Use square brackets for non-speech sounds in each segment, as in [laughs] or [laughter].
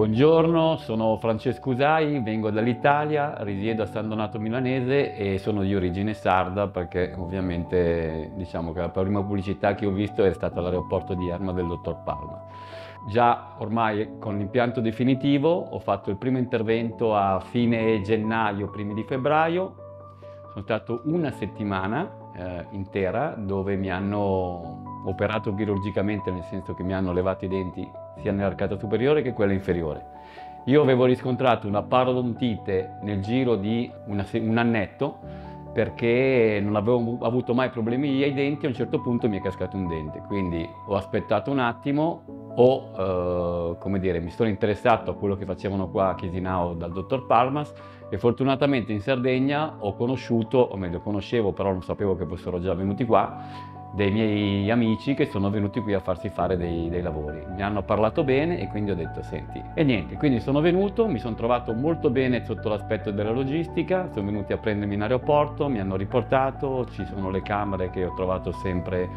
Buongiorno, sono Francesco Usai, vengo dall'Italia, risiedo a San Donato Milanese e sono di origine sarda perché ovviamente diciamo che la prima pubblicità che ho visto è stata all'aeroporto di Erma del dottor Palma. Già ormai con l'impianto definitivo ho fatto il primo intervento a fine gennaio, primi di febbraio, sono stato una settimana eh, intera dove mi hanno operato chirurgicamente, nel senso che mi hanno levato i denti sia nell'arcata superiore che quella inferiore. Io avevo riscontrato una parodontite nel giro di una, un annetto perché non avevo avuto mai problemi ai denti, a un certo punto mi è cascato un dente, quindi ho aspettato un attimo, ho, eh, come dire, mi sono interessato a quello che facevano qua a Chisinau dal dottor Palmas e fortunatamente in Sardegna ho conosciuto, o meglio conoscevo però non sapevo che fossero già venuti qua, dei miei amici che sono venuti qui a farsi fare dei, dei, lavori. Mi hanno parlato bene e quindi ho detto senti. E niente, quindi sono venuto, mi sono trovato molto bene sotto l'aspetto della logistica, sono venuti a prendermi in aeroporto, mi hanno riportato, ci sono le camere che ho trovato sempre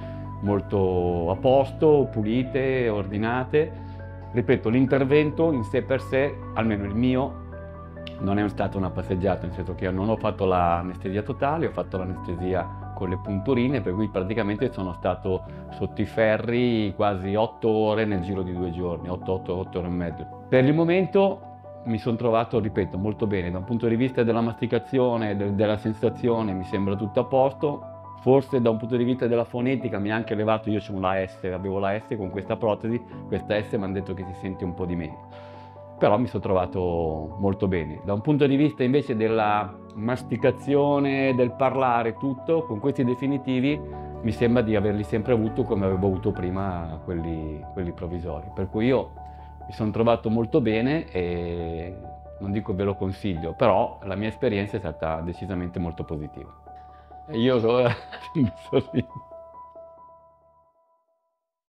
molto a posto, pulite, ordinate. Ripeto, l'intervento in sé per sé, almeno il mio, non è stata una passeggiata, nel senso che io non ho fatto l'anestesia totale, ho fatto l'anestesia con le punturine, per cui praticamente sono stato sotto i ferri quasi 8 ore nel giro di due giorni, 8-8 ore e mezzo. Per il momento mi sono trovato, ripeto, molto bene, da un punto di vista della masticazione, de della sensazione mi sembra tutto a posto, forse da un punto di vista della fonetica mi ha anche levato, io ho la S, avevo la S con questa protesi, questa S mi hanno detto che si sente un po' di meno però mi sono trovato molto bene. Da un punto di vista invece della masticazione, del parlare, tutto, con questi definitivi mi sembra di averli sempre avuto come avevo avuto prima quelli, quelli provvisori. Per cui io mi sono trovato molto bene e non dico ve lo consiglio, però la mia esperienza è stata decisamente molto positiva. Io so, [laughs]